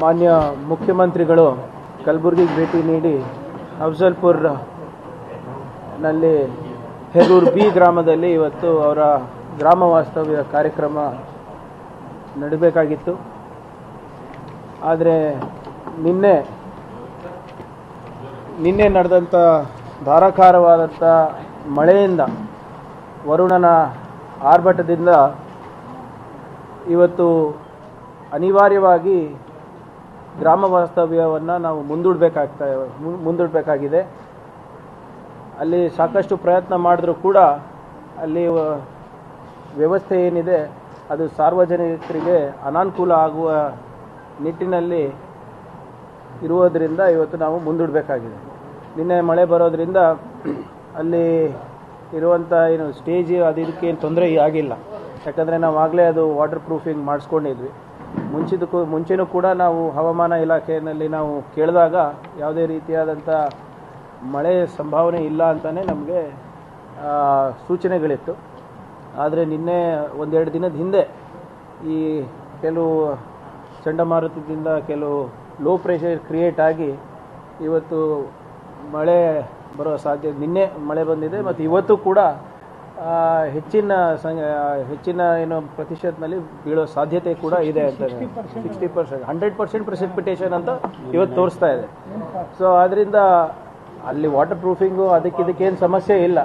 ಮಾನ್ಯ ಮುಖ್ಯಮಂತ್ರಿಗಳು ಕಲಬುರಗಿಗೆ ಭೇಟಿ ನೀಡಿ ಅಫ್ಜಲ್ಪುರನಲ್ಲಿ ಹೆರೂರ್ ಬಿ ಗ್ರಾಮದಲ್ಲಿ ಇವತ್ತು ಅವರ ಗ್ರಾಮ ವಾಸ್ತವ್ಯ ಕಾರ್ಯಕ್ರಮ ನಡಬೇಕಾಗಿತ್ತು. ಆದರೆ ನಿನ್ನೆ ನಿನ್ನೆ ನಡೆದಂಥ ಧಾರಾಕಾರವಾದಂಥ ಮಳೆಯಿಂದ ವರುಣನ ಆರ್ಭಟದಿಂದ ಇವತ್ತು ಅನಿವಾರ್ಯವಾಗಿ ಗ್ರಾಮ ವಾಸ್ತವ್ಯವನ್ನು ನಾವು ಮುಂದೂಡಬೇಕಾಗ್ತಾ, ಮುಂದೂಡಬೇಕಾಗಿದೆ. ಅಲ್ಲಿ ಸಾಕಷ್ಟು ಪ್ರಯತ್ನ ಮಾಡಿದ್ರೂ ಕೂಡ ಅಲ್ಲಿ ವ್ಯವಸ್ಥೆ ಏನಿದೆ, ಅದು ಸಾರ್ವಜನಿಕರಿಗೆ ಅನಾನುಕೂಲ ಆಗುವ ನಿಟ್ಟಿನಲ್ಲಿ ಇರುವುದರಿಂದ ಇವತ್ತು ನಾವು ಮುಂದೂಡಬೇಕಾಗಿದೆ. ನಿನ್ನೆ ಮಳೆ ಬರೋದರಿಂದ ಅಲ್ಲಿ ಇರುವಂಥ ಏನು ಸ್ಟೇಜ್ ಅದು ಇದಕ್ಕೇನು ತೊಂದರೆ ಆಗಿಲ್ಲ. ಯಾಕಂದರೆ ನಾವು ಆಗಲೇ ಅದು ವಾಟರ್ ಪ್ರೂಫಿಂಗ್ ಮಾಡಿಸ್ಕೊಂಡಿದ್ವಿ. ಮುಂಚಿದಕ್ಕೂ ಮುಂಚೆನೂ ಕೂಡ ನಾವು ಹವಾಮಾನ ಇಲಾಖೆಯಲ್ಲಿ ನಾವು ಕೇಳಿದಾಗ ಯಾವುದೇ ರೀತಿಯಾದಂಥ ಮಳೆ ಸಂಭಾವನೆ ಇಲ್ಲ ಅಂತಲೇ ನಮಗೆ ಸೂಚನೆಗಳಿತ್ತು. ಆದರೆ ನಿನ್ನೆ ಒಂದೆರಡು ದಿನದ ಹಿಂದೆ ಈ ಕೆಲವು ಚಂಡಮಾರುತದಿಂದ ಕೆಲವು ಲೋ ಪ್ರೆಷರ್ ಕ್ರಿಯೇಟ್ ಆಗಿ ಇವತ್ತು ಮಳೆ ಬರೋ ಸಾಧ್ಯ, ನಿನ್ನೆ ಮಳೆ ಬಂದಿದೆ, ಮತ್ತು ಇವತ್ತು ಕೂಡ ಹೆಚ್ಚಿನ ಹೆಚ್ಚಿನ ಏನು ಪ್ರತಿಶತದಲ್ಲಿ ಬೀಳೋ ಸಾಧ್ಯತೆ ಕೂಡ ಇದೆ ಅಂತ sixty percent hundred percent precipitation ಅಂತ ಇವತ್ತು ತೋರಿಸ್ತಾ ಇದೆ. ಸೊ ಅದರಿಂದ ಅಲ್ಲಿ ವಾಟರ್ ಪ್ರೂಫಿಂಗು ಅದಕ್ಕೆ ಇದಕ್ಕೇನು ಸಮಸ್ಯೆ ಇಲ್ಲ.